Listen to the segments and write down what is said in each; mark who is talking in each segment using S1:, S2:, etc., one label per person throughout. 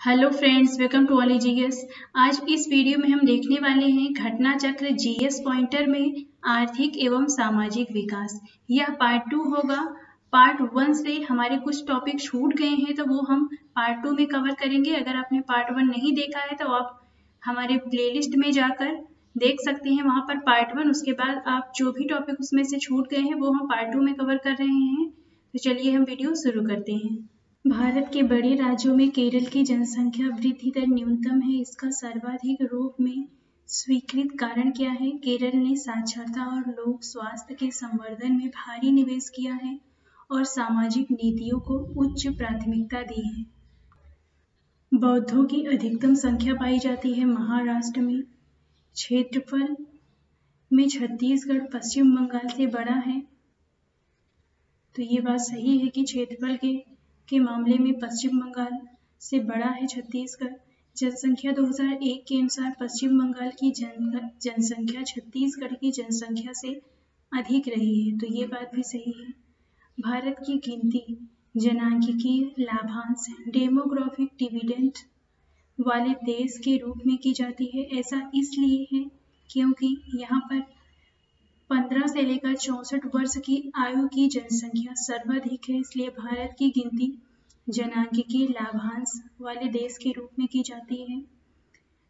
S1: Hello friends welcome to Olly GS आज इस video में हम देखने वाले हैं घटना चक्र जीएस पॉइंटर में आर्थिक एवं सामाजिक विकास। यह पार्ट टू होगा। पार्ट वन से हमारे कुछ टॉपिक छूट गए हैं तो वो हम पार्ट टू में कवर करेंगे। अगर आपने पार्ट वन नहीं देखा है तो आप हमारे प्लेलिस्ट में जाकर देख सकते हैं। वहाँ पर पार्ट वन उसके बाद आप जो भी टॉपिक उसमें से छूट गए हैं, वो हम पार्ट टू में कवर कर रहे हैं। तो चलिए हम वीडियो शुरू करते हैं। भारत के बड़े राज्यों में केरल की जनसंख्या वृद्धि दर न्यूनतम है। इसका सर्वाधिक रूप में स्वीकृत कारण क्या है? केरल ने साक्षरता और लोक स्वास्थ्य के संवर्धन में भारी निवेश किया है और सामाजिक नीतियों को उच्च प्राथमिकता दी है। बौद्धों की अधिकतम संख्या पाई जाती है महाराष्ट्र में। क्षेत्रफल में छत्तीसगढ़, पश्चिम बंगाल से बड़ा है। तो ये बात सही है कि क्षेत्रफल के के मामले में पश्चिम बंगाल से बड़ा है छत्तीसगढ़। जनसंख्या 2001 के अनुसार पश्चिम बंगाल की जन, जनसंख्या छत्तीसगढ़ की जनसंख्या से अधिक रही है तो ये बात भी सही है। भारत की गिनती जनांकिकी लाभांश, डेमोग्राफिक डिविडेंट वाले देश के रूप में की जाती है। ऐसा इसलिए है क्योंकि यहाँ पर 15 से लेकर चौसठ वर्ष की आयु की जनसंख्या सर्वाधिक है, इसलिए भारत की गिनती जनांकिकी लाभांश वाले देश के रूप में की जाती है।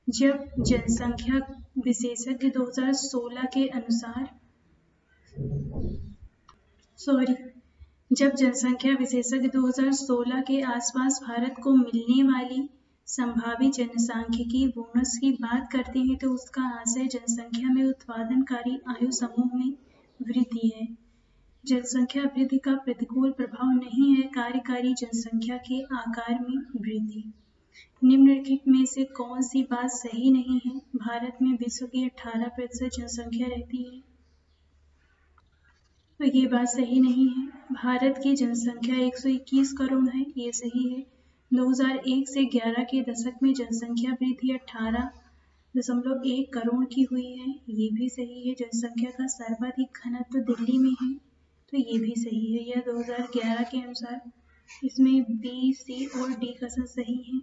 S1: जब जनसंख्या विशेषज्ञ 2016 के अनुसार सॉरी, जब जनसंख्या विशेषज्ञ 2016 के आसपास भारत को मिलने वाली संभावित जनसांख्यिकी बोनस की बात करते हैं तो उसका आशय जनसंख्या में उत्पादनकारी आयु समूह में वृद्धि है। जनसंख्या वृद्धि का प्रतिकूल प्रभाव नहीं है, कार्यकारी जनसंख्या के आकार में वृद्धि। निम्नलिखित में से कौन सी बात सही नहीं है? भारत में विश्व की 18 प्रतिशत जनसंख्या रहती है। तो ये बात सही नहीं है। भारत की जनसंख्या 121 करोड़ है, ये सही है। 2001 से 11 के दशक में जनसंख्या वृद्धि अठारह दशमलव एक करोड़ की हुई है। ये भी सही है, जनसंख्या का सर्वाधिक घनत्व तो दिल्ली में है तो ये भी सही है। यह 2011 के अनुसार इसमें बी सी और डी का सही है।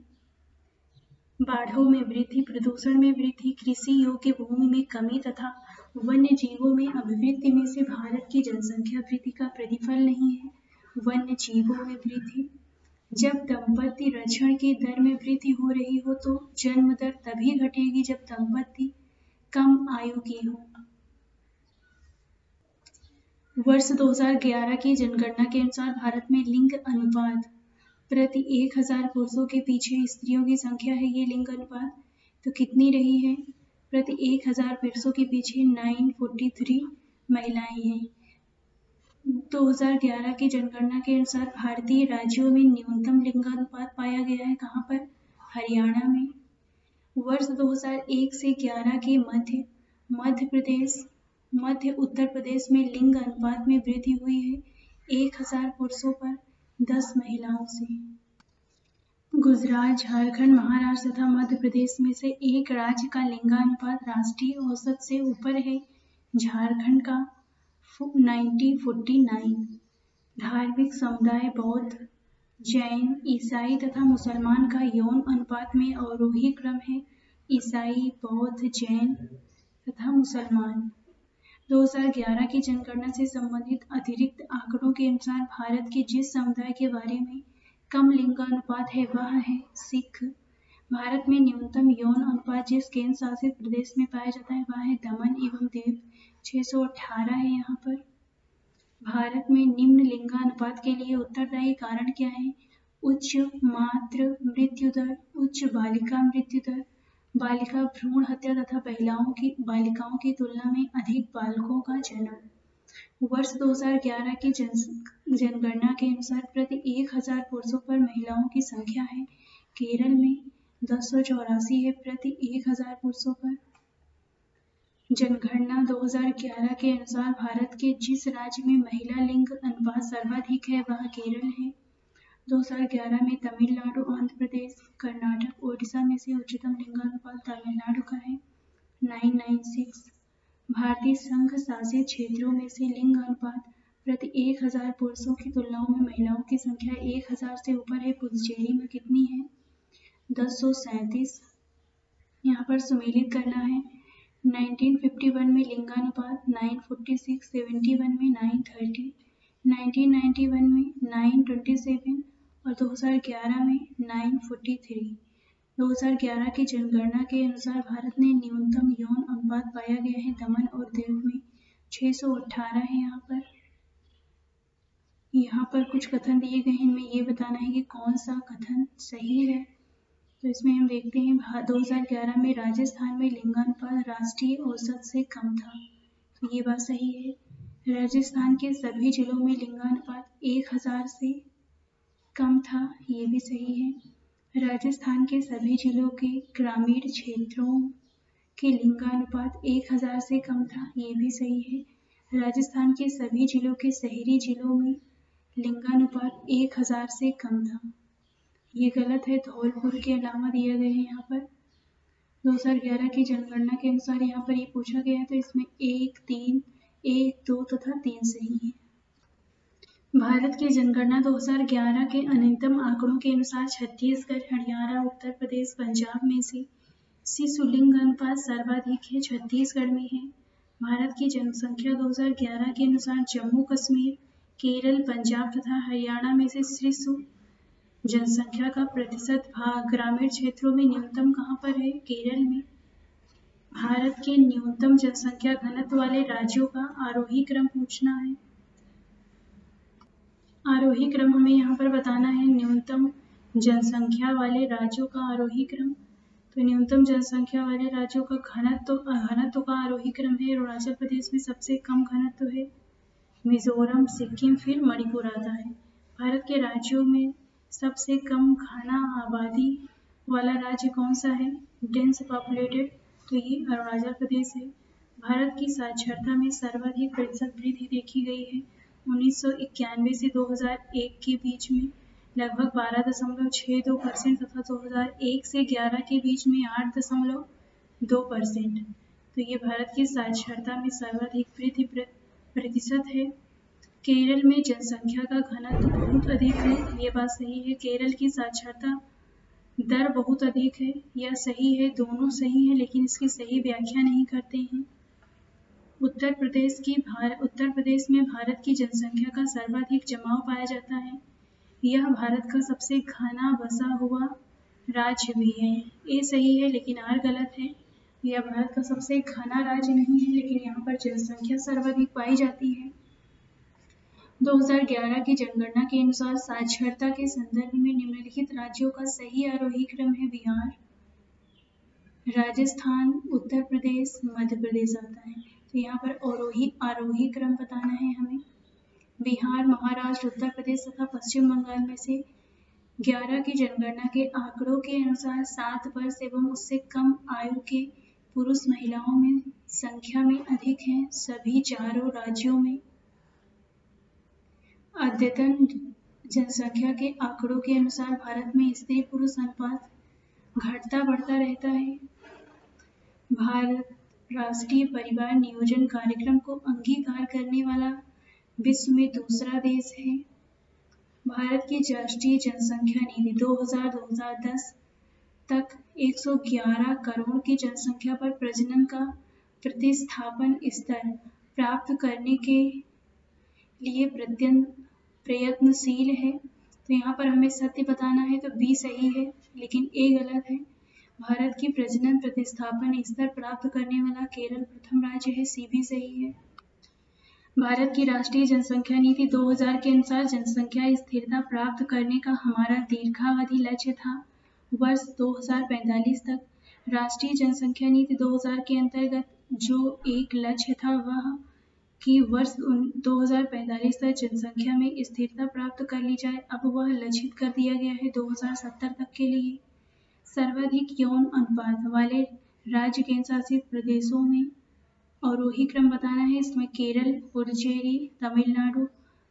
S1: बाढ़ों में वृद्धि, प्रदूषण में वृद्धि, कृषि योग्य भूमि में कमी तथा वन्य जीवों में अभिवृद्धि में से भारत की जनसंख्या वृद्धि का प्रतिफल नहीं है। वन्य जीवों में वृद्धि जब दंपति रक्षण की दर में वृद्धि हो रही हो तो जन्म दर तभी घटेगी जब दंपति कम आयु की हो। वर्ष 2011 की जनगणना के अनुसार भारत में लिंग अनुपात प्रति एक हज़ार पुरुषों के पीछे स्त्रियों की संख्या है, ये लिंग अनुपात तो कितनी रही है? प्रति एक हज़ार पुरुषों के पीछे 943 महिलाएँ हैं। 2011 की जनगणना के अनुसार भारतीय राज्यों में न्यूनतम लिंगानुपात पाया गया है कहाँ पर? हरियाणा में। वर्ष 2001 से 11 के मध्य मध्य प्रदेश, मध्य उत्तर प्रदेश में लिंग अनुपात में वृद्धि हुई है एक हज़ार पुरुषों पर दस महिलाओं से। गुजरात, झारखंड, महाराष्ट्र तथा मध्य प्रदेश में से एक राज्य का लिंगानुपात राष्ट्रीय औसत से ऊपर है, झारखंड का। 1949 धार्मिक समुदाय बौद्ध, जैन, ईसाई तथा मुसलमान का यौन अनुपात में अवरोही क्रम है। ईसाई, बौद्ध, जैन तथा मुसलमान। 2011 की जनगणना से संबंधित अतिरिक्त आंकड़ों के अनुसार भारत के जिस समुदाय के बारे में कम लिंग अनुपात है, वह है सिख। भारत में न्यूनतम यौन अनुपात जिस केंद्र शासित प्रदेश में पाया जाता है, वह है दमन एवं दीव। 618 है यहाँ पर। भारत में निम्न लिंगानुपात के लिए उत्तरदायी कारण क्या है? उच्च मात्र मृत्यु दर उच्च बालिका मृत्यु दर बालिका भ्रूण हत्या तथा महिलाओं की, बालिकाओं की तुलना में अधिक बालकों का जन्म। वर्ष 2011 की जन, जनगणना के अनुसार प्रति एक हज़ार पुरुषों पर महिलाओं की संख्या है। केरल में दस है प्रति एक हज़ार पुरुषों पर। जनगणना 2011 के अनुसार भारत के जिस राज्य में महिला लिंग अनुपात सर्वाधिक है, वह केरल है। 2011 में तमिलनाडु आंध्र प्रदेश कर्नाटक, ओडिशा में से उच्चतम लिंगानुपात तमिलनाडु का है। 996 भारतीय संघ शासित क्षेत्रों में से लिंग अनुपात प्रति एक हज़ार पुरुषों की तुलनाओं में महिलाओं की संख्या एक हज़ार से ऊपर है। पुदुचेरी में कितनी है? दस सौ सैंतीस। यहाँ पर सुमेलित करना है। 1951 में लिंगानुपात 946, 71 में 930, 1991 में 927 और 2011 में 943। 2011 की जनगणना के अनुसार भारत में न्यूनतम यौन अनुपात पाया गया है दमन और दीव में। 618 है यहाँ पर। यहाँ पर कुछ कथन दिए गए हैं। इनमें ये बताना है कि कौन सा कथन सही है। तो इसमें हम देखते हैं 2011 में राजस्थान में लिंगानुपात राष्ट्रीय औसत से कम था। तो ये बात सही है। राजस्थान के सभी जिलों में लिंगानुपात 1000 से कम था, ये भी सही है। राजस्थान के सभी जिलों के ग्रामीण क्षेत्रों के लिंगानुपात 1000 से कम था, ये भी सही है। राजस्थान के सभी जिलों के शहरी जिलों में लिंगानुपात 1000 से कम था। ये गलत है धौलपुर के अलावा दिया गया है यहाँ पर। 2011 की जनगणना के अनुसार यहाँ पर ये पूछा गया है तो इसमें एक, तीन, एक, दो तथा तीन सही है। भारत की जनगणना 2011 के अनंतम आंकड़ों के अनुसार छत्तीसगढ़, हरियाणा, उत्तर प्रदेश, पंजाब में से शिशु लिंग अनुपात सर्वाधिक है, छत्तीसगढ़ में है। भारत की जनसंख्या 2011 के अनुसार जम्मू कश्मीर, केरल, पंजाब तथा हरियाणा में से शिशु जनसंख्या का प्रतिशत भाग ग्रामीण क्षेत्रों में न्यूनतम कहाँ पर है? केरल में। भारत के न्यूनतम जनसंख्या घनत्व वाले राज्यों का आरोही क्रम पूछना है। आरोही क्रम हमें यहाँ पर बताना है, न्यूनतम जनसंख्या वाले राज्यों का आरोही क्रम। तो न्यूनतम जनसंख्या वाले राज्यों का घनत्व घनत्व का आरोही क्रम है। अरुणाचल प्रदेश में सबसे कम घनत्व है। मिजोरम, सिक्किम, फिर मणिपुर आता है। भारत के राज्यों में सबसे कम खाना आबादी वाला राज्य कौन सा है? डेंस पॉपुलेटेड तो ये अरुणाचल प्रदेश है। भारत की साक्षरता में सर्वाधिक प्रतिशत वृद्धि देखी गई है। उन्नीस सौ इक्यानवे से 2001 के बीच में लगभग बारह दशमलव छः दो परसेंट तथा 2001 से 11 के बीच में आठ दशमलव दो परसेंट। तो ये भारत की साक्षरता में सर्वाधिक वृद्धि प्रतिशत है। केरल में जनसंख्या का घनत्व बहुत अधिक है। ये बात सही है। केरल की साक्षरता दर बहुत अधिक है। यह सही है। दोनों सही है, लेकिन इसकी सही व्याख्या नहीं करते हैं। उत्तर प्रदेश की भारत उत्तर प्रदेश में भारत की जनसंख्या का सर्वाधिक जमाव पाया जाता है। यह भारत का सबसे घना बसा हुआ राज्य भी है। ये सही है, लेकिन आर गलत है। यह भारत का सबसे घना राज्य नहीं है, लेकिन यहाँ पर जनसंख्या सर्वाधिक पाई जाती है। 2011 की जनगणना के अनुसार साक्षरता के संदर्भ में निम्नलिखित राज्यों का सही आरोही क्रम है बिहार, राजस्थान, उत्तर प्रदेश, मध्य प्रदेश आता है। तो यहाँ पर आरोही आरोही क्रम बताना है हमें। बिहार, महाराष्ट्र, उत्तर प्रदेश तथा पश्चिम बंगाल में से 11 की जनगणना के आंकड़ों के अनुसार सात वर्ष एवं उससे कम आयु के पुरुष महिलाओं में संख्या में अधिक हैं। सभी चारों राज्यों में अद्यतन जनसंख्या के आंकड़ों के अनुसार भारत में स्त्री पुरुष अनुपात घटता बढ़ता रहता है। भारत राष्ट्रीय परिवार नियोजन कार्यक्रम को अंगीकार करने वाला विश्व में दूसरा देश है। भारत की राष्ट्रीय जनसंख्या नीति 2000-2010 तक 111 करोड़ की जनसंख्या पर प्रजनन का प्रतिस्थापन स्तर प्राप्त करने के लिए प्रयत्नशील है। तो यहाँ पर हमें सत्य बताना है तो बी सही है, लेकिन ए गलत है। भारत की प्रजनन प्रतिस्थापन स्तर प्राप्त करने वाला केरल प्रथम राज्य है, सी भी सही है। भारत की राष्ट्रीय जनसंख्या नीति 2000 के अनुसार जनसंख्या स्थिरता प्राप्त करने का हमारा दीर्घावधि लक्ष्य था, वर्ष 2045 तक। राष्ट्रीय जनसंख्या नीति 2000 के अंतर्गत जो एक लक्ष्य था, वह कि वर्ष 2045 तक जनसंख्या में स्थिरता प्राप्त कर ली जाए, अब वह लक्षित कर दिया गया है 2070 तक के लिए। सर्वाधिक यौन अनुपात वाले राज्य केंद्र शासित प्रदेशों में अवरोही क्रम बताना है, इसमें केरल, पुडुचेरी, तमिलनाडु,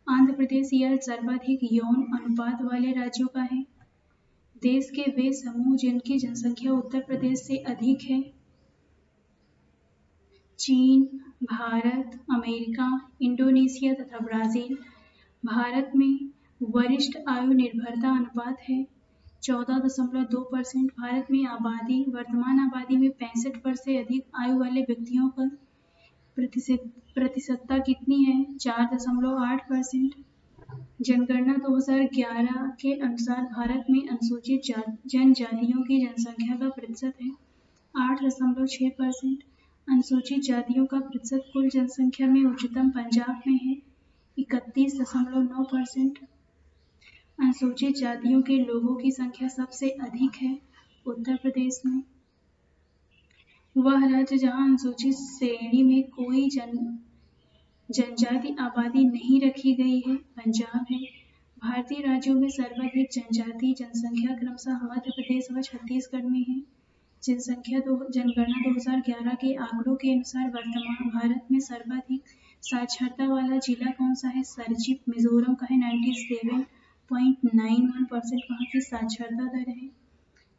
S1: आंध्र प्रदेश यह सर्वाधिक यौन अनुपात वाले राज्यों का है। देश के वे समूह जिनकी जनसंख्या उत्तर प्रदेश से अधिक है, चीन भारत, अमेरिका, इंडोनेशिया तथा ब्राज़ील भारत में वरिष्ठ आयु निर्भरता अनुपात है। चौदह दशमलव दो परसेंट भारत में आबादी, वर्तमान आबादी में पैंसठ वर्ष से अधिक आयु वाले व्यक्तियों पर प्रतिशतता कितनी है? चार दशमलव आठ परसेंट। जनगणना 2011 के अनुसार भारत में अनुसूचित जनजातियों की जनसंख्या का प्रतिशत है। आठ दशमलव छः परसेंट। अनुसूचित जातियों का प्रतिशत कुल जनसंख्या में उच्चतम पंजाब में है, इकतीस दशमलव नौ परसेंट। अनुसूचित जातियों के लोगों की संख्या सबसे अधिक है उत्तर प्रदेश में। वह राज्य जहाँ अनुसूचित श्रेणी में कोई जन, जनजाति आबादी नहीं रखी गई है, पंजाब है। भारतीय राज्यों में सर्वाधिक जनजाति जनसंख्या क्रमशः मध्य प्रदेश व छत्तीसगढ़ में है। जनसंख्या दो, जनगणना 2011 के आंकड़ों के अनुसार वर्तमान भारत में सर्वाधिक साक्षरता वाला जिला कौन सा है? सरजीप मिजोरम का है ninety seven point nine one percent वहाँ की साक्षरता दर है।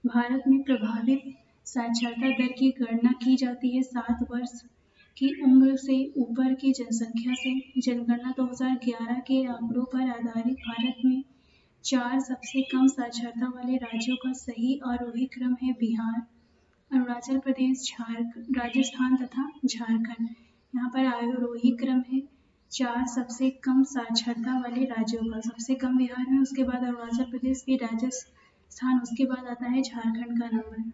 S1: भारत में प्रभावित साक्षरता दर की गणना की जाती है सात वर्ष की उम्र से ऊपर की जनसंख्या से। जनगणना 2011 के आंकड़ों पर आधारित भारत में चार सबसे कम साक्षरता वाले राज्यों का सही आरोही क्रम है बिहार। अरुणाचल प्रदेश, झारखंड, राजस्थान तथा झारखंड। यहाँ पर आरोही क्रम है। चार सबसे कम साक्षरता वाले राज्यों का। सबसे कम बिहार में, उसके बाद अरुणाचल प्रदेश फिर राजस्थान, उसके बाद आता है झारखंड का नंबर।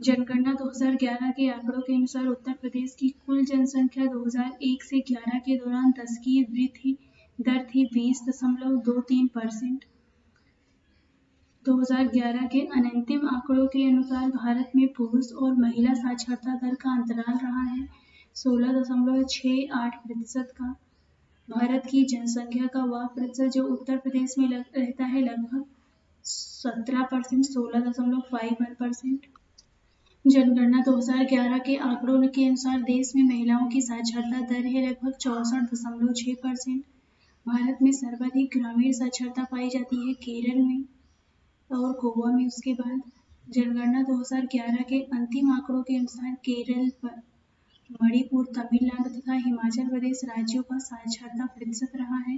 S1: जनगणना 2011 के आंकड़ों के अनुसार उत्तर प्रदेश की कुल जनसंख्या 2001 से 11 के दौरान 10 की वृद्धि दर थी बीस दशमलव दो तीन परसेंट। 2011 के अनंतिम आंकड़ों के अनुसार भारत में पुरुष और महिला साक्षरता दर का अंतराल रहा है सोलह दशमलव छः आठ प्रतिशत का। भारत की जनसंख्या का वह प्रतिशत जो उत्तर प्रदेश में लग, रहता है लगभग सत्रह परसेंट सोलह दशमलव फाइव वन परसेंट जनगणना 2011 के आंकड़ों के अनुसार देश में महिलाओं की साक्षरता दर है लगभग चौसठ दशमलव छः परसेंट भारत में सर्वाधिक ग्रामीण साक्षरता पाई जाती है केरल में। और गोवा में उसके बाद जनगणना 2011 के अंतिम आंकड़ों के अनुसार केरल पर मणिपुर, तमिलनाडु तथा हिमाचल प्रदेश राज्यों का साक्षरता प्रतिशत रहा है।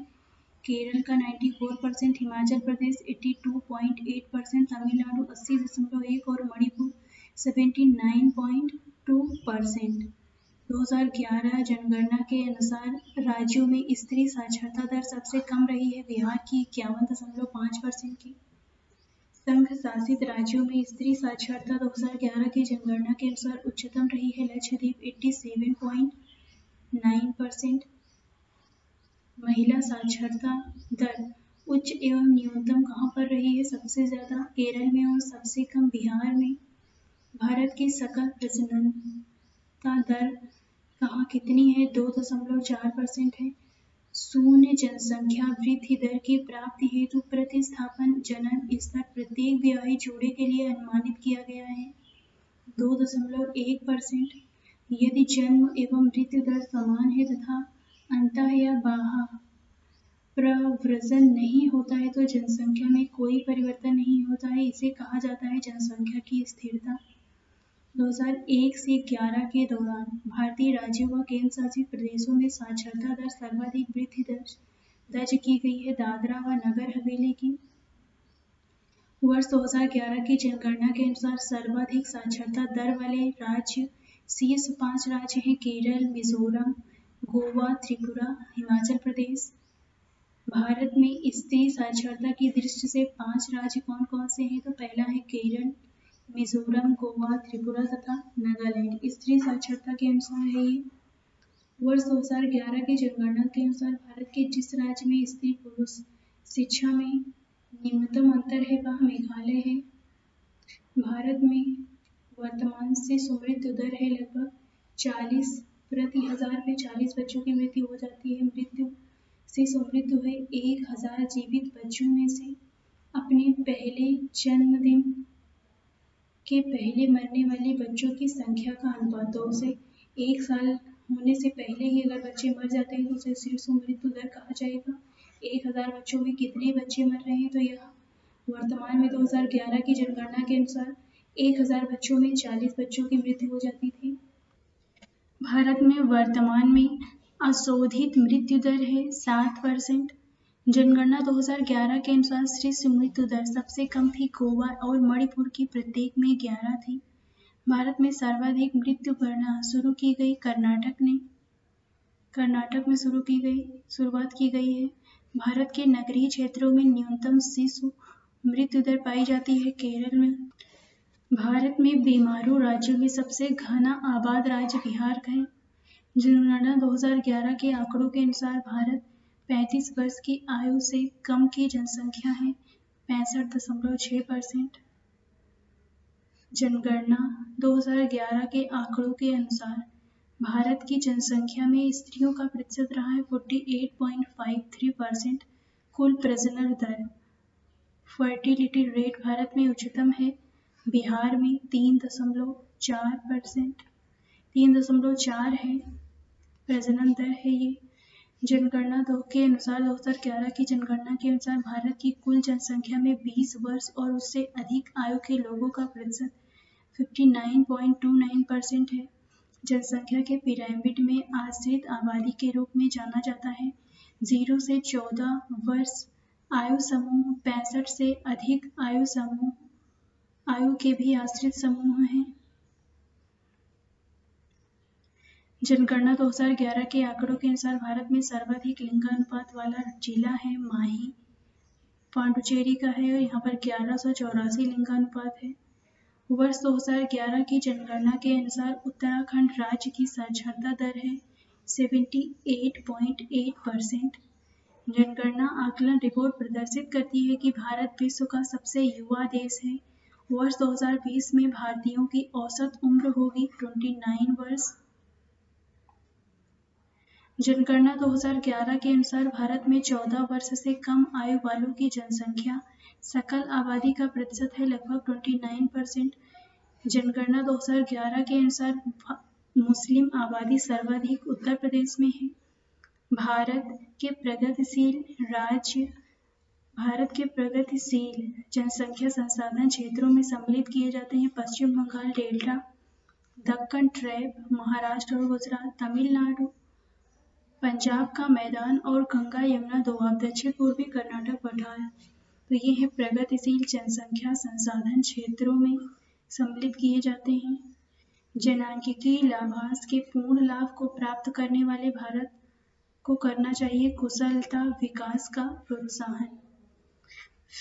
S1: केरल का 94 परसेंट हिमाचल प्रदेश 82.8 परसेंट तमिलनाडु अस्सी दशमलव एक और मणिपुर 79.2 परसेंट 2011 जनगणना के अनुसार राज्यों में स्त्री साक्षरता दर सबसे कम रही है, बिहार की इक्यावन दशमलव पाँच परसेंट की। संघ शासित राज्यों में स्त्री साक्षरता 2011 की जनगणना के अनुसार उच्चतम रही है। लक्षद्वीप 87.9 परसेंट। महिला साक्षरता दर उच्च एवं न्यूनतम कहाँ पर रही है? सबसे ज़्यादा केरल में और सबसे कम बिहार में। भारत की सकल प्रजननता दर कहाँ कितनी है? दो दशमलव चार परसेंट है। शून्य जनसंख्या वृद्धि दर की प्राप्ति हेतु प्रतिस्थापन जनन स्तर प्रत्येक ब्याही जोड़े के लिए अनुमानित किया गया है। दो दशमलव एक परसेंट। यदि जन्म एवं मृत्यु दर समान है तथा अंत या बाहा प्रव्रजन नहीं होता है तो जनसंख्या में कोई परिवर्तन नहीं होता है। इसे कहा जाता है जनसंख्या की स्थिरता। 2001 से 11 के दौरान भारतीय राज्यों व केंद्र शासित प्रदेशों में साक्षरता दर सर्वाधिक वृद्धि दर्ज दर्ज की गई है दादरा व नगर हवेली की। वर्ष 2011 की जनगणना के अनुसार सर्वाधिक साक्षरता दर वाले राज्य शीर्ष पाँच राज्य हैं केरल, मिजोरम, गोवा, त्रिपुरा, हिमाचल प्रदेश। भारत में स्त्री साक्षरता की दृष्टि से पाँच राज्य कौन कौन से हैं? तो पहला है केरल मिजोरम, गोवा, त्रिपुरा तथा नागालैंड। स्त्री साक्षरता के अनुसार है ये। वर्ष 2011 की जनगणना के अनुसार भारत के जिस राज्य में स्त्री पुरुष शिक्षा में निम्नतम अंतर है, वह मेघालय है। भारत में वर्तमान से सुमृत्यु दर है लगभग 40 प्रति हज़ार में 40 बच्चों की मृत्यु हो जाती है। मृत्यु से सुमृत्यु हुए एक हज़ार जीवित बच्चों में से अपने पहले जन्मदिन के पहले मरने वाले बच्चों की संख्या का अनुपात दो से एक साल होने से पहले ही अगर बच्चे मर जाते हैं तो उसे शिशु मृत्यु दर कहा जाएगा। एक हज़ार बच्चों में कितने बच्चे मर रहे हैं तो यह वर्तमान में 2011 की जनगणना के अनुसार एक हज़ार बच्चों में चालीस बच्चों की मृत्यु हो जाती थी। भारत में वर्तमान में अशोधित मृत्यु दर है सात परसेंट। जनगणना 2011 के अनुसार शीर्ष मृत्यु दर सबसे कम थी, गोवा और मणिपुर की प्रत्येक में 11 थी। भारत में सर्वाधिक मृत्यु गणना शुरू की गई कर्नाटक ने। कर्नाटक में शुरू की गई, शुरुआत की गई है। भारत के नगरीय क्षेत्रों में न्यूनतम शिशु मृत्यु दर पाई जाती है केरल में। भारत में बीमारू राज्यों में सबसे घना आबाद राज्य बिहार का है। जनगणना 2011 के आंकड़ों के अनुसार भारत 35 वर्ष की आयु से कम की जनसंख्या है, पैंसठ दशमलव छः परसेंट। जनगणना 2011 के आंकड़ों के अनुसार, भारत की जनसंख्या में स्त्रियों का प्रतिशत रहा है 48.53 परसेंट, कुल प्रजनन दर। फर्टिलिटी रेट भारत में उच्चतम है, बिहार में तीन दशमलव चार परसेंट। तीन दशमलव चार है, प्रजनन दर है ये जनगणना दो के अनुसार 2011 की जनगणना के अनुसार भारत की कुल जनसंख्या में 20 वर्ष और उससे अधिक आयु के लोगों का प्रतिशत 59.29 परसेंट है। जनसंख्या के पिरामिड में आश्रित आबादी के रूप में जाना जाता है। ज़ीरो से 14 वर्ष आयु समूह, पैंसठ से अधिक आयु समूह, आयु के भी आश्रित समूह हैं। जनगणना 2011 के आंकड़ों के अनुसार भारत में सर्वाधिक लिंगानुपात वाला जिला है माही, पांडुचेरी का है और यहाँ पर ग्यारह सौ चौरासी लिंगानुपात है। वर्ष 2011 की जनगणना के अनुसार उत्तराखंड राज्य की साक्षरता दर है 78.8 परसेंट। जनगणना आकलन रिपोर्ट प्रदर्शित करती है कि भारत विश्व का सबसे युवा देश है। वर्ष 2020 में भारतीयों की औसत उम्र होगी 29 वर्ष। जनगणना 2011 के अनुसार भारत में 14 वर्ष से कम आयु वालों की जनसंख्या सकल आबादी का प्रतिशत है लगभग 29 परसेंट। जनगणना 2011 के अनुसार मुस्लिम आबादी सर्वाधिक उत्तर प्रदेश में है। भारत के प्रगतिशील राज्य, भारत के प्रगतिशील जनसंख्या संसाधन क्षेत्रों में सम्मिलित किए जाते हैं पश्चिम बंगाल, डेल्टा, दक्कन ट्रैप महाराष्ट्र और गुजरात, तमिलनाडु। पंजाब का मैदान और गंगा, यमुना, दोआब, दक्षिण पूर्वी कर्नाटक पठार तो ये है प्रगतिशील जनसंख्या संसाधन क्षेत्रों में सम्मिलित किए जाते हैं। जनांकिकी लाभांश के पूर्ण लाभ को प्राप्त करने वाले भारत को करना चाहिए कुशलता, विकास का प्रोत्साहन।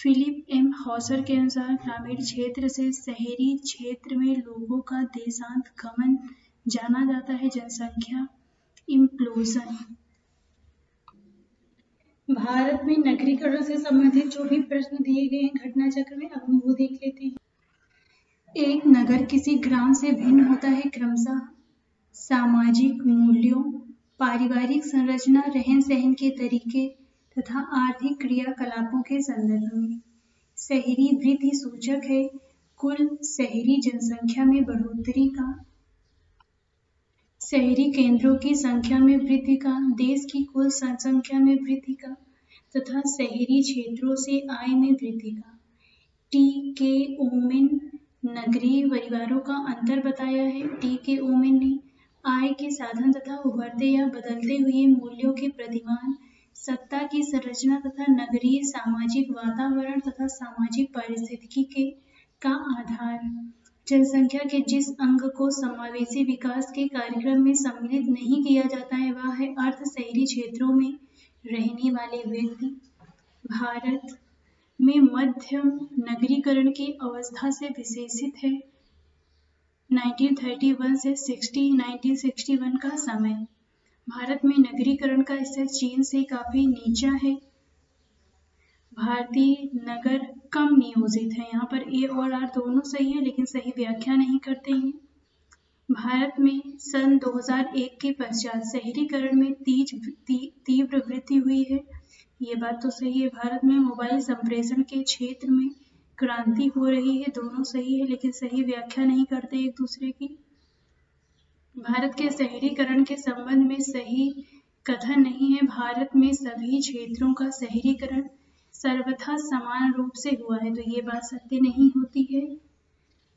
S1: Philip M. हॉसर के अनुसार ग्रामीण क्षेत्र से शहरी क्षेत्र में लोगों का देशांत गमन जाना जाता है जनसंख्या इम्प्लोजन भारत में नगरीकरण से संबंधित जो भी प्रश्न दिए गए हैं घटना चक्र में, अब हम वो देख लेते हैं। एक नगर किसी ग्राम से भिन्न होता है, क्रमशः सामाजिक मूल्यों, पारिवारिक संरचना रहन सहन के तरीके तथा आर्थिक क्रियाकलापों के संदर्भ में। शहरी वृद्धि सूचक है, कुल शहरी जनसंख्या में बढ़ोतरी का शहरी केंद्रों की संख्या में वृद्धि का, देश की कुल जनसंख्या में वृद्धि का, तथा शहरी क्षेत्रों से आय में वृद्धि का। टी के ओमेन नगरीय परिवारों का अंतर बताया है। टी के ओमेन ने आय के साधन तथा उभरते या बदलते हुए मूल्यों के प्रतिमान, सत्ता की संरचना तथा नगरीय सामाजिक वातावरण तथा सामाजिक पारिस्थितिकी के, का आधार जनसंख्या के जिस अंग को समावेशी विकास के कार्यक्रम में सम्मिलित नहीं किया जाता है, वह है अर्थ शहरी क्षेत्रों में रहने वाले व्यक्ति। भारत में मध्यम नगरीकरण की अवस्था से विशेषित है। 1931 से 60 1961 का समय। भारत में नगरीकरण का स्तर चीन से काफ़ी नीचा है। भारतीय नगर कम नियोजित है। यहाँ पर ए और आर दोनों सही है, लेकिन सही व्याख्या नहीं करते हैं। भारत में सन 2001 के पश्चात शहरीकरण में तीज तीव्र वृद्धि हुई है। ये बात तो सही है। भारत में मोबाइल संप्रेषण के क्षेत्र में क्रांति हो रही है। दोनों सही है, लेकिन सही व्याख्या नहीं करते एक दूसरे की। भारत के शहरीकरण के संबंध में सही कथन नहीं है। भारत में सभी क्षेत्रों का शहरीकरण सर्वथा समान रूप से हुआ है तो ये बात सत्य नहीं होती है।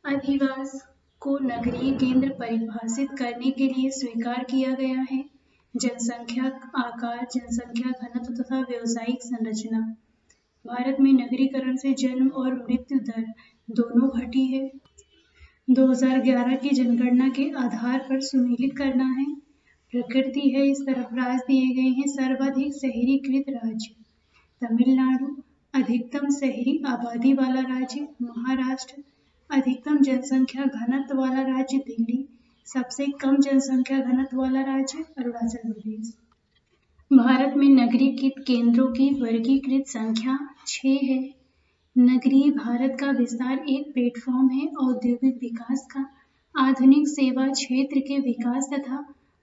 S1: अधिवास को नगरीय केंद्र परिभाषित करने के लिए स्वीकार किया गया है। जनसंख्या, आकार, जनसंख्या, घनत्व तथा व्यवसायिक संरचना। भारत में नगरीकरण से जन्म और मृत्यु दर दोनों घटी है। 2011 की जनगणना के आधार पर सुमेलित करना है। प्रकृति है, इस तरफ़ राज दिए गए हैं, सर्वाधिक शहरीकृत राज्य। तमिलनाडु, अधिकतम शहरी आबादी वाला राज्य महाराष्ट्र, अधिकतम जनसंख्या घनत्व वाला राज्य दिल्ली, सबसे कम जनसंख्या घनत्व वाला राज्य अरुणाचल प्रदेश। भारत में नगरीकृत केंद्रों की वर्गीकृत संख्या छह है। नगरीय भारत का विस्तार एक प्लेटफॉर्म है औद्योगिक विकास का। आधुनिक सेवा क्षेत्र के विकास तथा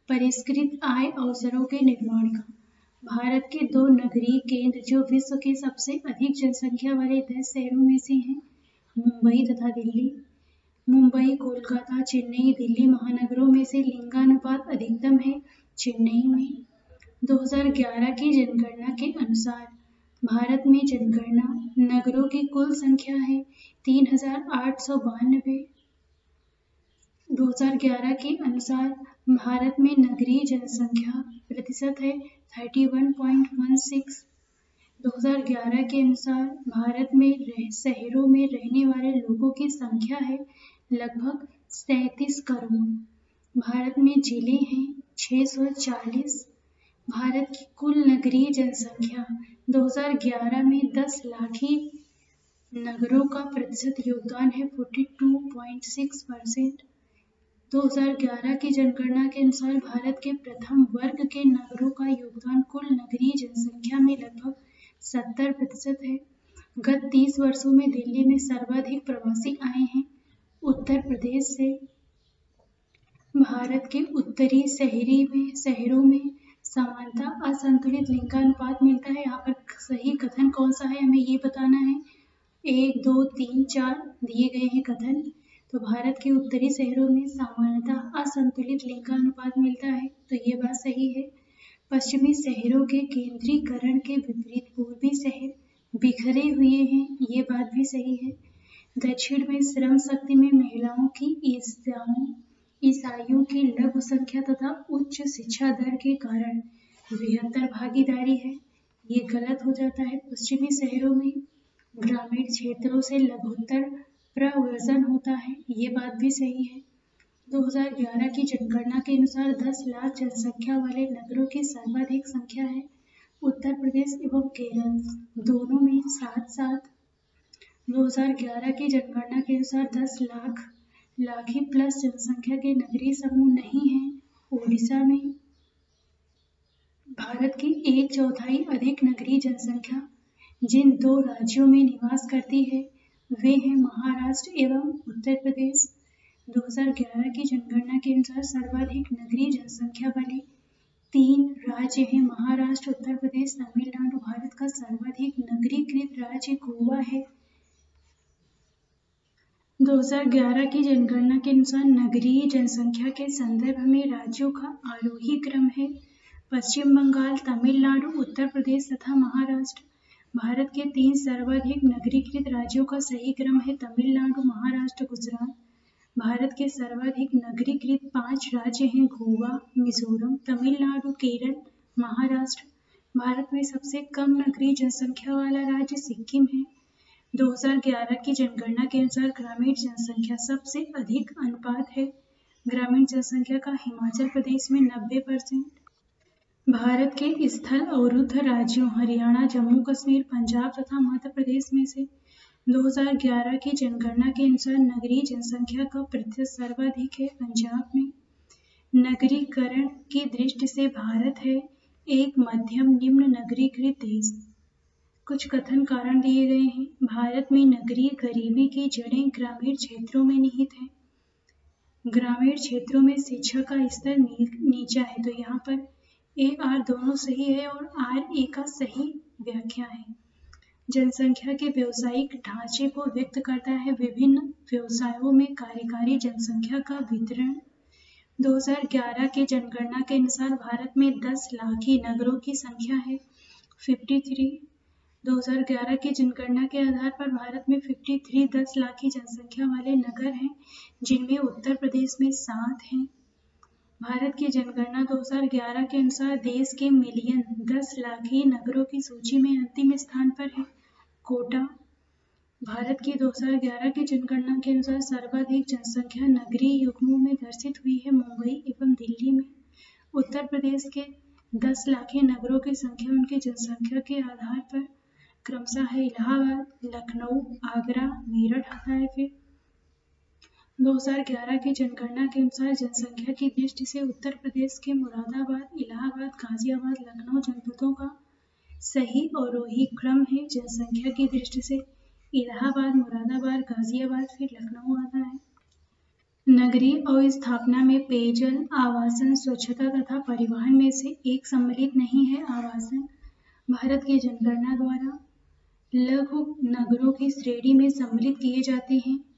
S1: परिष्कृत आय अवसरों के निर्माण का। भारत के दो नगरीय केंद्र, जो विश्व के सबसे अधिक जनसंख्या वाले दस शहरों में से हैं, मुंबई तथा दिल्ली। मुंबई, कोलकाता, चेन्नई, दिल्ली महानगरों में से लिंगानुपात अधिकतम है चेन्नई में। 2011 की जनगणना के अनुसार भारत में जनगणना नगरों की कुल संख्या है तीन हज़ार आठ सौ बानबे दो हज़ार ग्यारह के अनुसार भारत में नगरीय जनसंख्या प्रतिशत है thirty one point one six दो हज़ार ग्यारह के अनुसार भारत में रह, शहरों में रहने वाले लोगों की संख्या है लगभग सैतीस करोड़। भारत में ज़िले हैं 640 भारत की कुल नगरीय जनसंख्या 2011 में 10 लाखी नगरों का प्रतिशत योगदान है 42.6 परसेंट 2011 की जनगणना के अनुसार भारत के प्रथम वर्ग के नगरों का योगदान कुल नगरीय जनसंख्या में लगभग 70 प्रतिशत है। गत 30 वर्षों में दिल्ली में सर्वाधिक प्रवासी आए हैं। उत्तर प्रदेश से भारत के उत्तरी शहरी में, शहरों में समानता असंतुलित लिंगानुपात मिलता है। यहाँ पर सही कथन कौन सा है? हमें ये बताना है। एक, दो, तीन, चार दिए गए हैं कथन। तो भारत के उत्तरी शहरों में सामान्यता असंतुलित लिंगानुपात मिलता है तो ये बात सही है। पश्चिमी शहरों के केंद्रीकरण के विपरीत पूर्वी शहर बिखरे हुए हैं, ये बात भी सही है। दक्षिण में श्रम शक्ति में महिलाओं की ईसाओं ईसाइयों की लघु संख्या तथा उच्च शिक्षा दर के कारण बेहतर भागीदारी है। ये गलत हो जाता है पश्चिमी शहरों में। ग्रामीण क्षेत्रों से लघुत्तर प्रवर्जन होता है। ये बात भी सही है। 2011 की जनगणना के अनुसार 10 लाख जनसंख्या वाले नगरों की सर्वाधिक संख्या है। उत्तर प्रदेश एवं केरल, दोनों में साथ साथ 2011 की जनगणना के अनुसार 10 लाख, लाखी प्लस जनसंख्या के नगरीय समूह नहीं हैं। ओडिशा में भारत की एक चौथाई अधिक नगरीय जनसंख्या, जिन दो राज्यों में निवास करती है। वे हैं महाराष्ट्र एवं उत्तर प्रदेश। 2011 की जनगणना के अनुसार सर्वाधिक नगरीय जनसंख्या वाले तीन राज्य हैं महाराष्ट्र, उत्तर प्रदेश, तमिलनाडु, भारत का सर्वाधिक नगरीकृत राज्य गोवा है। 2011 की जनगणना के अनुसार नगरीय जनसंख्या के संदर्भ में राज्यों का आरोही क्रम है। पश्चिम बंगाल, तमिलनाडु, उत्तर प्रदेश तथा महाराष्ट्र। भारत के तीन सर्वाधिक नगरीकृत राज्यों का सही क्रम है तमिलनाडु, महाराष्ट्र, गुजरात। भारत के सर्वाधिक नगरीकृत पाँच राज्य हैं गोवा, मिजोरम, तमिलनाडु, केरल, महाराष्ट्र। भारत में सबसे कम नगरीय जनसंख्या वाला राज्य सिक्किम है। 2011 की जनगणना के अनुसार ग्रामीण जनसंख्या सबसे अधिक अनुपात है। ग्रामीण जनसंख्या का हिमाचल प्रदेश में 90 परसेंट भारत के स्थल अवरुद्ध राज्यों, हरियाणा, जम्मू कश्मीर, पंजाब तथा मध्य प्रदेश में से 2011 की जनगणना के अनुसार नगरीय जनसंख्या का प्रतिशत सर्वाधिक है पंजाब में। नगरीकरण की दृष्टि से भारत है एक मध्यम निम्न नगरीकृत देश। कुछ कथन कारण दिए गए हैं। भारत में नगरीय गरीबी की जड़ें ग्रामीण क्षेत्रों में निहित हैं। ग्रामीण क्षेत्रों में शिक्षा का स्तर नीचा है तो यहाँ पर ए आर दोनों सही है और आर ए का सही व्याख्या है। जनसंख्या के व्यवसायिक ढांचे को व्यक्त करता है विभिन्न व्यवसायों में कार्यकारी जनसंख्या का वितरण। 2011 के जनगणना के अनुसार भारत में 10 लाखी नगरों की संख्या है 53 2011 की जनगणना के आधार पर भारत में 53 दस लाख की जनसंख्या वाले नगर हैं, जिनमें उत्तर प्रदेश में सात हैं। भारत की जनगणना 2011 के अनुसार देश के मिलियन दस लाखी नगरों की सूची में अंतिम स्थान पर है। कोटा, भारत की 2011 की जनगणना के अनुसार सर्वाधिक जनसंख्या नगरीय युग्मों में दर्शित हुई है मुंबई एवं दिल्ली में। उत्तर प्रदेश के 10 लाखी नगरों की संख्या उनकी जनसंख्या के आधार पर क्रमशः है इलाहाबाद, लखनऊ, आगरा, मेरठ आता है फिर। 2011 की जनगणना के अनुसार जनसंख्या की दृष्टि से उत्तर प्रदेश के मुरादाबाद, इलाहाबाद, गाजियाबाद, लखनऊ जनपदों का सही और रोही क्रम है। जनसंख्या की दृष्टि से इलाहाबाद, मुरादाबाद, गाजियाबाद, फिर लखनऊ आता है। नगरीय अवस्थापना में पेयजल, आवासन, स्वच्छता तथा परिवहन में से एक सम्मिलित नहीं है आवासन। भारत की जनगणना द्वारा लघु नगरों की श्रेणी में सम्मिलित किए जाते हैं।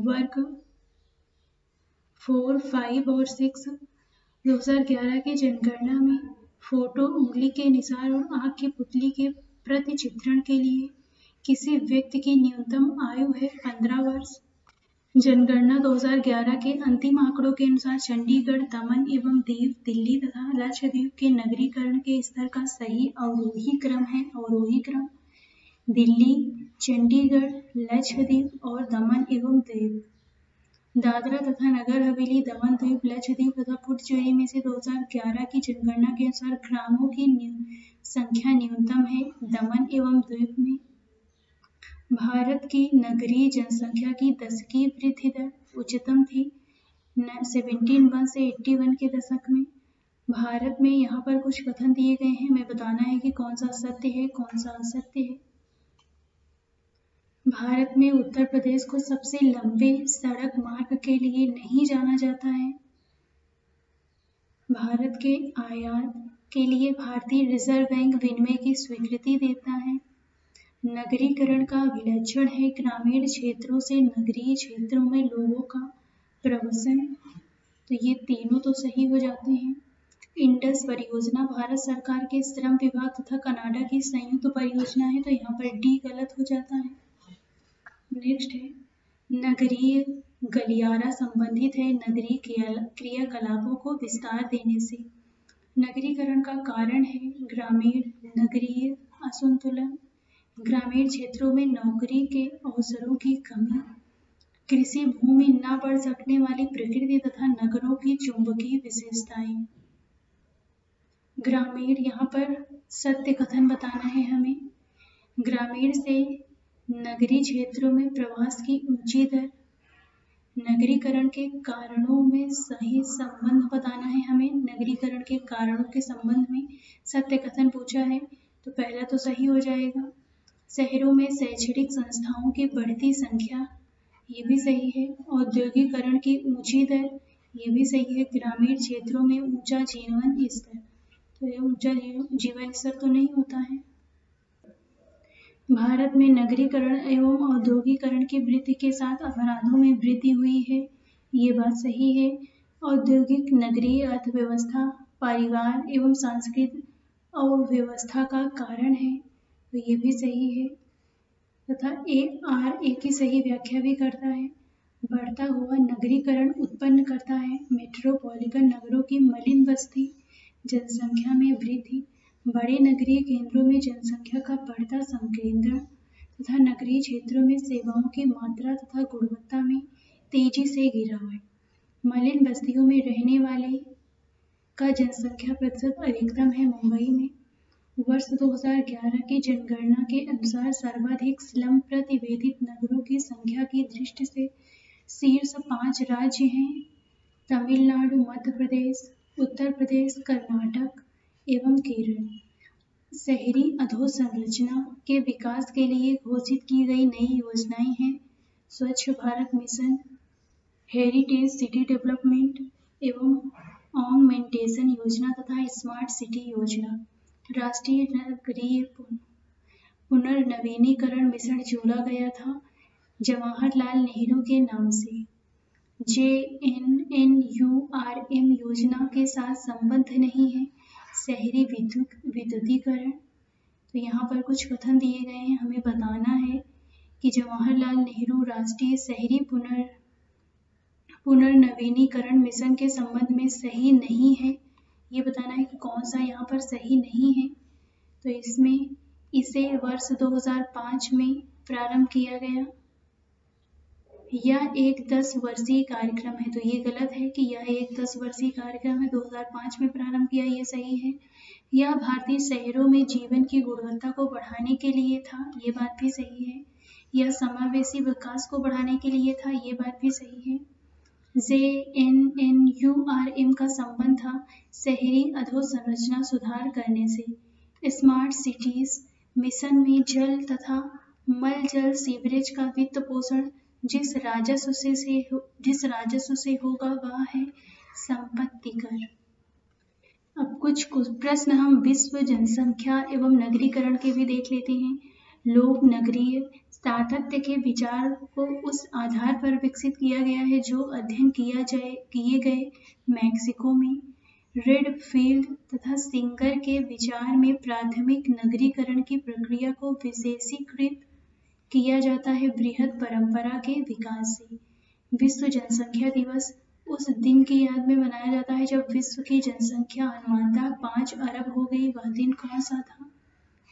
S1: वर्ग फोर फाइव और सिक्स 2011 की जनगणना में फ़ोटो उंगली के निशान और आँख की पुतली के प्रति चित्रण के लिए किसी व्यक्ति की न्यूनतम आयु है पंद्रह वर्ष। जनगणना 2011 के अंतिम आंकड़ों के अनुसार चंडीगढ़, दमन एवं दीव, दिल्ली तथा लक्षद्वीप के नगरीकरण के स्तर का सही अवरोही क्रम है। अवरोही क्रम, दिल्ली चंडीगढ़, लक्षद्वीप और दमन एवं द्वीप। दादरा तथा नगर हवेली, दमन द्वीप, लक्षद्वीप तथा पुडुचेरी में से 2011 की जनगणना के अनुसार ग्रामों की संख्या न्यूनतम है दमन एवं द्वीप में। भारत की नगरीय जनसंख्या की दशकीय वृद्धि दर उच्चतम थी सेवेंटीन वन से एट्टी वन के दशक में। भारत में यहाँ पर कुछ कथन दिए गए हैं मैं बताना है कि कौन सा सत्य है, कौन सा असत्य है। भारत में उत्तर प्रदेश को सबसे लंबे सड़क मार्ग के लिए नहीं जाना जाता है। भारत के आयात के लिए भारतीय रिज़र्व बैंक विनिमय की स्वीकृति देता है। नगरीकरण का विलक्षण है ग्रामीण क्षेत्रों से नगरीय क्षेत्रों में लोगों का प्रवसन। तो ये तीनों तो सही हो जाते हैं। इंडस परियोजना भारत सरकार के श्रम विभाग तथा कनाडा की संयुक्त परियोजना है तो यहाँ पर डी गलत हो जाता है। नेक्स्ट है। नगरीय गलियारा संबंधित है नगरीय क्रियाकलापों को विस्तार देने से। नगरीकरण का कारण है ग्रामीण, नगरीय असंतुलन। ग्रामीण क्षेत्रों में नौकरी के अवसरों की कमी। कृषि भूमि न बढ़ सकने वाली प्रकृति तथा नगरों की चुंबकीय विशेषताएँ। ग्रामीण, यहाँ पर सत्य कथन बताना है हमें। ग्रामीण से नगरीय क्षेत्रों में प्रवास की ऊँची दर नगरीकरण के कारणों में सही संबंध बताना है हमें। नगरीकरण के कारणों के संबंध में सत्य कथन पूछा है तो पहला तो सही हो जाएगा। शहरों में शैक्षणिक संस्थाओं की बढ़ती संख्या, ये भी सही है। औद्योगिकरण की ऊँची दर ये भी सही है। ग्रामीण क्षेत्रों में ऊँचा जीवन स्तर तो ये ऊँचा जीवन स्तर तो नहीं होता है। भारत में नगरीकरण एवं औद्योगिकरण की वृद्धि के साथ अपराधों में वृद्धि हुई है। ये बात सही है। औद्योगिक नगरीय अर्थव्यवस्था, परिवार एवं सांस्कृतिक अव्यवस्था का कारण है। तो ये भी सही है। तथा ए आर ए की सही व्याख्या भी करता है। बढ़ता हुआ नगरीकरण उत्पन्न करता है। मेट्रोपॉलिटन नगरों की मलिन बस्ती, जनसंख्या में वृद्धि बड़े नगरीय केंद्रों में जनसंख्या का बढ़ता संकेंद्रण तथा नगरीय क्षेत्रों में सेवाओं की मात्रा तथा गुणवत्ता में तेज़ी से गिरावट। मलिन बस्तियों में रहने वाले का जनसंख्या प्रतिशत अधिकतम है मुंबई में। वर्ष 2011 की जनगणना के अनुसार सर्वाधिक स्लम प्रतिवेदित नगरों की संख्या की दृष्टि से शीर्ष पाँच राज्य हैं। तमिलनाडु, मध्य प्रदेश, उत्तर प्रदेश, कर्नाटक एवं केरल शहरी अधोसंरचना के विकास के लिए घोषित की गई नई योजनाएँ हैं। स्वच्छ Bharat mission heritage city development एवं ऑगमेंटेशन योजना तथा स्मार्ट सिटी योजना, राष्ट्रीय नगरीय पुनर्नवीनीकरण मिशन जोड़ा गया था जवाहरलाल नेहरू के नाम से। J N N U R M योजना के साथ संबंध नहीं है। शहरी विद्युत, विद्युतीकरण। तो यहाँ पर कुछ कथन दिए गए हैं। हमें बताना है कि जवाहरलाल नेहरू राष्ट्रीय शहरी पुनर्, पुनर्नवीनीकरण मिशन के संबंध में सही नहीं है। ये बताना है कि कौन सा यहाँ पर सही नहीं है। तो इसमें इसे वर्ष 2005 में प्रारंभ किया गया। यह एक दस वर्षीय कार्यक्रम है तो ये गलत है कि यह एक दस वर्षीय कार्यक्रम है। 2005 में प्रारंभ किया ये सही है। यह भारतीय शहरों में जीवन की गुणवत्ता को बढ़ाने के लिए था, ये बात भी सही है। यह समावेशी विकास को बढ़ाने के लिए था, ये बात भी सही है। J N N U R M का संबंध था शहरी अधोसंरचना सुधार करने से। स्मार्ट सिटीज़, मिशन में जल तथा मल जल सीवरेज का वित्त पोषण जिस राजस्व से, से जिस राजस्व से होगा वह है संपत्ति कर। अब कुछ कुछ प्रश्न हम विश्व जनसंख्या एवं नगरीकरण के भी देख लेते हैं। लोक नगरीय सातत्य के विचार को उस आधार पर विकसित किया गया है जो अध्ययन किया जाए किए गए मैक्सिको में। रेड फ़ील्ड तथा सिंगर के विचार में प्राथमिक नगरीकरण की प्रक्रिया को विशेषीकृत किया जाता है बृहद परंपरा के विकास से। विश्व जनसंख्या दिवस उस दिन की याद में मनाया जाता है जब विश्व की जनसंख्या अनुमानतः पाँच अरब हो गई, वह दिन कौन सा था?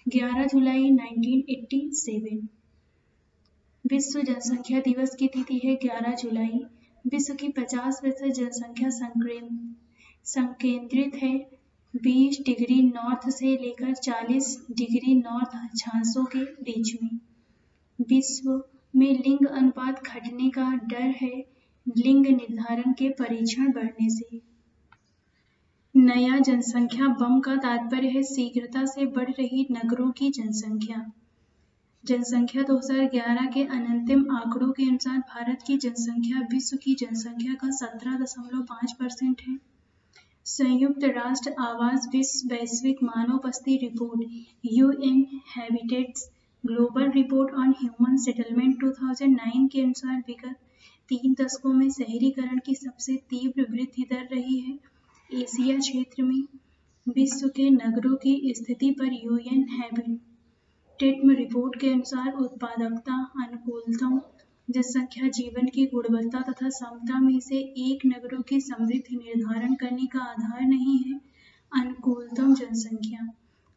S1: 11 जुलाई 1987 विश्व जनसंख्या दिवस की तिथि है 11 जुलाई। विश्व की 50 प्रतिशत जनसंख्या संकेंद्रित है। 20 डिग्री नॉर्थ से लेकर 40 डिग्री नॉर्थ अक्षांशों के बीच में। विश्व में लिंग अनुपात घटने का डर है। लिंग निर्धारण के परीक्षण बढ़ने से। नया जनसंख्या बम का तात्पर्य है शीघ्रता से बढ़ रही नगरों की जनसंख्या। जनसंख्या 2011 के अनंतिम आंकड़ों के अनुसार भारत की जनसंख्या विश्व की जनसंख्या का 17.5 परसेंट है। संयुक्त राष्ट्र आवास विश्व वैश्विक मानव बस्ती report, UN habitat's global report on human settlement 2009 के अनुसार विगत तीन दशकों में शहरीकरण की सबसे तीव्र वृद्धि दर रही है। एशिया क्षेत्र में विश्व के नगरों की स्थिति पर यूएन हैबिटेट में रिपोर्ट के अनुसार उत्पादकता, अनुकूलता, जनसंख्या, जीवन की गुणवत्ता तथा क्षमता में से एक नगरों की समृद्धि निर्धारण करने का आधार नहीं है। अनुकूलतम जनसंख्या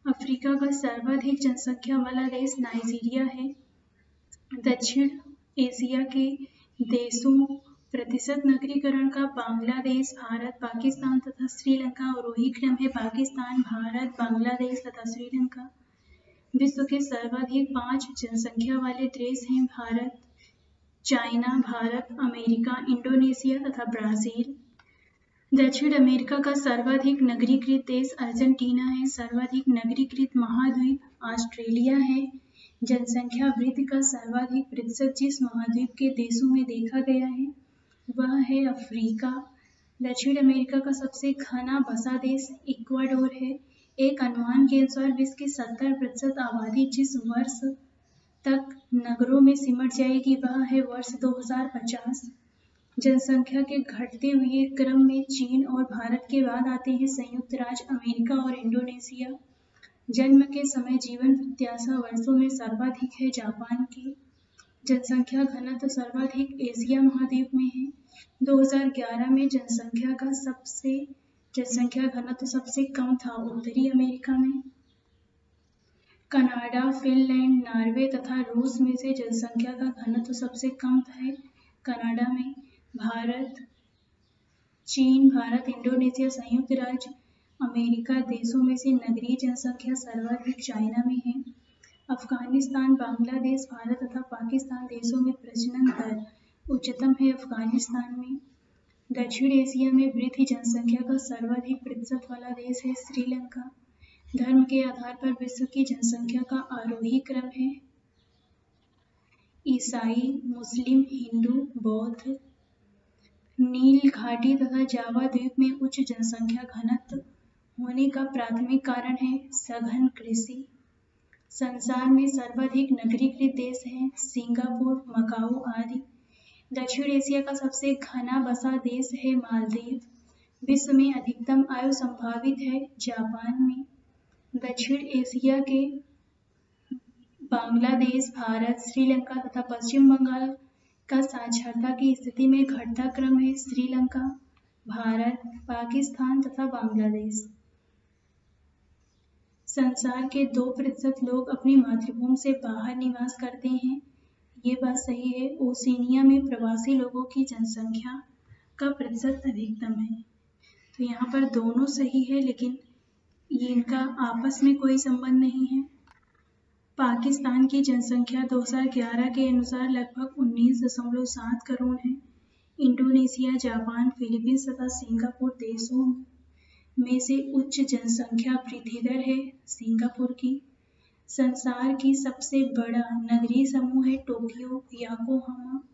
S1: अफ्रीका का सर्वाधिक जनसंख्या वाला देश नाइजीरिया है। दक्षिण एशिया के देशों प्रतिशत नगरीकरण का बांग्लादेश, भारत, पाकिस्तान तथा श्रीलंका, और वही क्रम है पाकिस्तान, भारत, बांग्लादेश तथा श्रीलंका। विश्व के सर्वाधिक पाँच जनसंख्या वाले देश हैं Bharat, China, Bharat, America, Indonesia तथा ब्राज़ील। दक्षिण अमेरिका का सर्वाधिक नगरीकृत देश अर्जेंटीना है। सर्वाधिक नगरीकृत महाद्वीप ऑस्ट्रेलिया है। जनसंख्या वृद्धि का सर्वाधिक प्रतिशत जिस महाद्वीप के देशों में देखा गया है, वह है अफ्रीका। दक्षिण अमेरिका का सबसे घना बसा देश इक्वाडोर है। एक अनुमान के अनुसार विश्व की सत्तर प्रतिशत आबादी जिस वर्ष तक नगरों में सिमट जाएगी, वह है वर्ष 2050 जनसंख्या के घटते हुए क्रम में चीन और भारत के बाद आते हैं संयुक्त राज्य अमेरिका और इंडोनेशिया। जन्म के समय जीवन प्रत्याशा वर्षों में सर्वाधिक है जापान की। जनसंख्या घनत्व सर्वाधिक एशिया महाद्वीप में है। 2011 में जनसंख्या का सबसे, जनसंख्या घनत्व सबसे कम था उत्तरी अमेरिका में। कनाडा, फिनलैंड, नॉर्वे तथा रूस में से जनसंख्या का घनत्व सबसे कम है कनाडा में। भारत, चीन, भारत, इंडोनेशिया संयुक्त राज्य, अमेरिका देशों में से नगरीय जनसंख्या सर्वाधिक चाइना में है। अफ़गानिस्तान, बांग्लादेश, भारत तथा पाकिस्तान देशों में प्रजनन दर उच्चतम है अफ़गानिस्तान में। दक्षिण एशिया में वृद्धि जनसंख्या का सर्वाधिक प्रतिशत वाला देश है श्रीलंका। धर्म के आधार पर विश्व की जनसंख्या का आरोही क्रम है। ईसाई, मुस्लिम, हिंदू, बौद्ध नील घाटी तथा जावा द्वीप में उच्च जनसंख्या घनत्व होने का प्राथमिक कारण है सघन कृषि। संसार में सर्वाधिक नगरीकृत देश हैं सिंगापुर, मकाऊ आदि। दक्षिण एशिया का सबसे घना बसा देश है मालदीव। विश्व में अधिकतम आयु संभावित है जापान में। दक्षिण एशिया के बांग्लादेश, भारत, श्रीलंका तथा पश्चिम बंगाल का साक्षरता की स्थिति में घटता क्रम है श्रीलंका, भारत, पाकिस्तान तथा बांग्लादेश। संसार के दो प्रतिशत लोग अपनी मातृभूमि से बाहर निवास करते हैं। ये बात सही है, ओसिनिया में प्रवासी लोगों की जनसंख्या का प्रतिशत अधिकतम है। तो यहाँ पर दोनों सही है, लेकिन ये इनका आपस में कोई संबंध नहीं है। पाकिस्तान की जनसंख्या 2011 के अनुसार लगभग 19.7 करोड़ है। इंडोनेशिया, जापान, फिलीपींस तथा सिंगापुर देशों में से उच्च जनसंख्या वृद्धि दर है सिंगापुर की। संसार की सबसे बड़ा नगरीय समूह है टोक्यो, याकोहामा।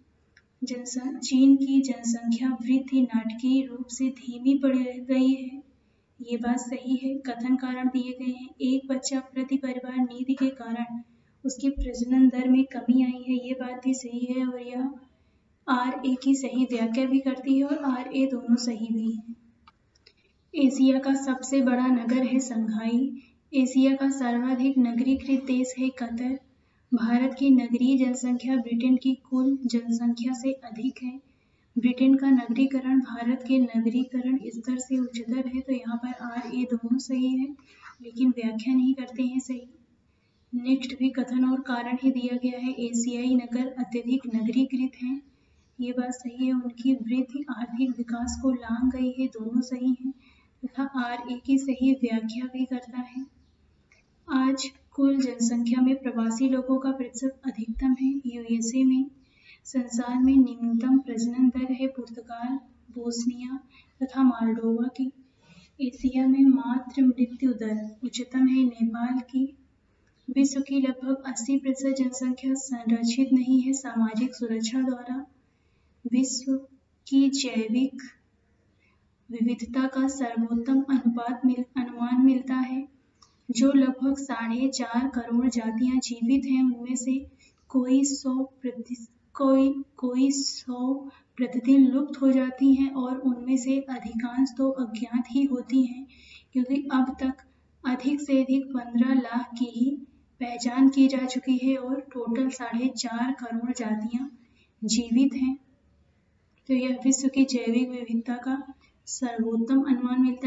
S1: जनसं, चीन की जनसंख्या वृद्धि नाटकीय रूप से धीमी पड़ गई है। ये बात सही है। कथन कारण दिए गए हैं। एक बच्चा प्रति परिवार नीति के कारण उसकी प्रजनन दर में कमी आई है, ये बात भी सही है और यह आर ए की सही व्याख्या भी करती है और आर ए दोनों सही भी है। एशिया का सबसे बड़ा नगर है संघाई एशिया का सर्वाधिक नगरीकृत देश है कतर। भारत की नगरीय जनसंख्या ब्रिटेन की कुल जनसंख्या से अधिक है। ब्रिटेन का नगरीकरण, भारत के नगरीकरण स्तर से उच्चतर है तो यहाँ पर आर ए दोनों सही है, लेकिन व्याख्या नहीं करते हैं सही। नेक्स्ट भी कथन और कारण ही दिया गया है, एशियाई नगर अत्यधिक नगरीकृत हैं। ये बात सही है, उनकी वृद्धि आर्थिक विकास को लांग गई है, दोनों सही हैं, तथा आर ए की सही व्याख्या भी करता है। आज कुल जनसंख्या में प्रवासी लोगों का प्रतिशत अधिकतम है, यूएसए में। संसार में निम्नतम प्रजनन दर है पुर्तगाल, बोस्निया तथा मालडोवा की। एशिया में मात्र मृत्यु दर उच्चतम है नेपाल की। विश्व की लगभग 80 प्रतिशत जनसंख्या संरक्षित नहीं है सामाजिक सुरक्षा द्वारा। विश्व की जैविक विविधता का सर्वोत्तम अनुपात मिल, अनुमान मिलता है। जो लगभग साढ़े चार करोड़ जातियाँ जीवित हैं, उनमें से कोई सौ प्रतिशत कोई कोई सौ प्रतिदिन लुप्त हो जाती हैं और उनमें से अधिकांश तो अज्ञात ही होती हैं, क्योंकि अब तक अधिक से अधिक पंद्रह लाख की ही पहचान की जा चुकी है और टोटल साढ़े चार करोड़ जातियाँ जीवित हैं। तो यह विश्व की जैविक विविधता का सर्वोत्तम अनुमान मिलता है।